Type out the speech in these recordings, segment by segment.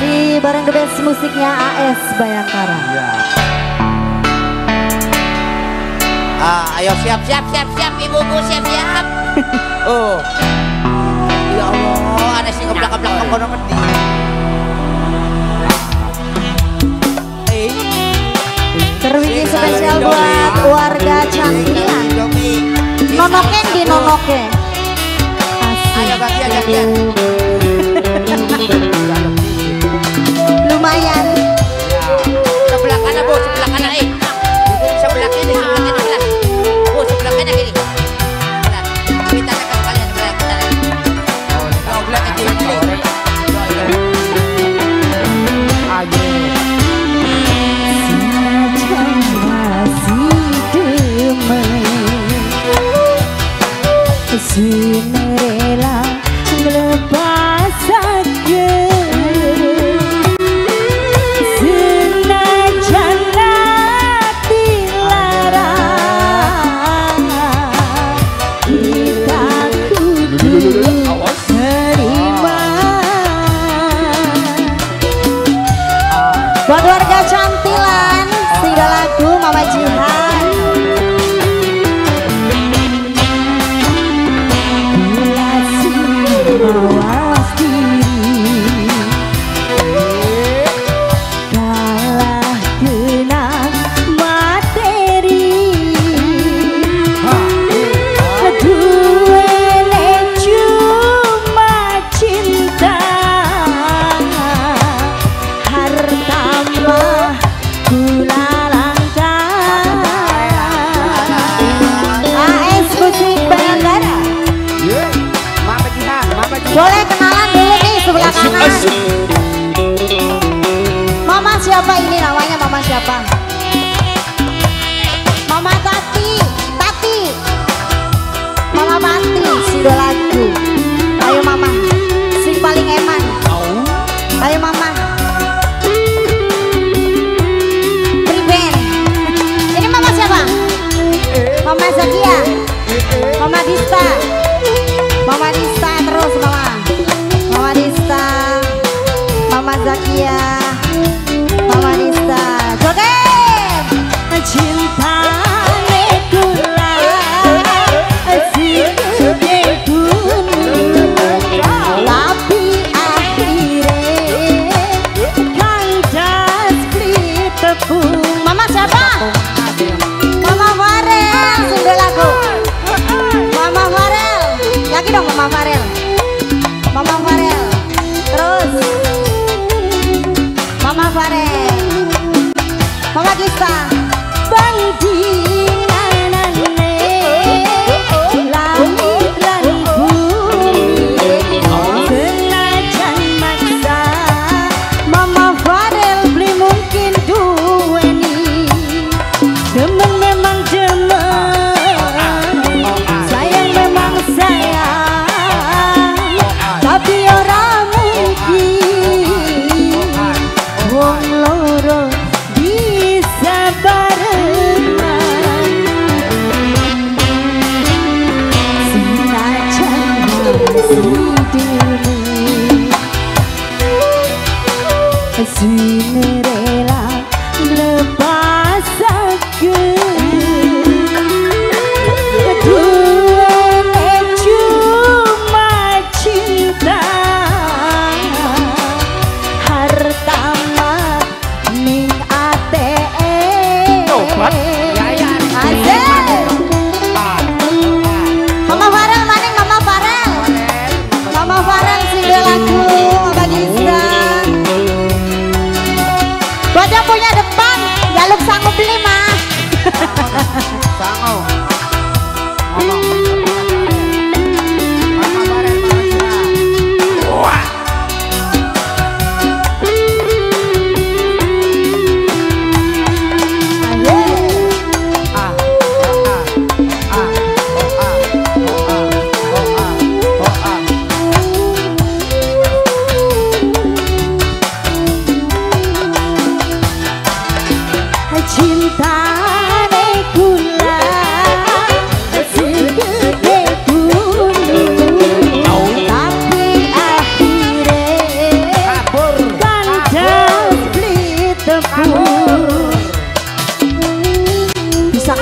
kasih bareng the best musiknya AS Bayangkara. Ya. Ah, ayo siap siap siap siap ibuku siap siap. oh. Ya Allah, ada sih ngeblak-ngeblak kono ngendi. Terwini eh. spesial buat warga Cangkian. Ya. Nonoke di nonoke. Ayo bagi ya, ya. aja. see amarela. Cinderella lepas aku.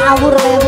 ngawur ya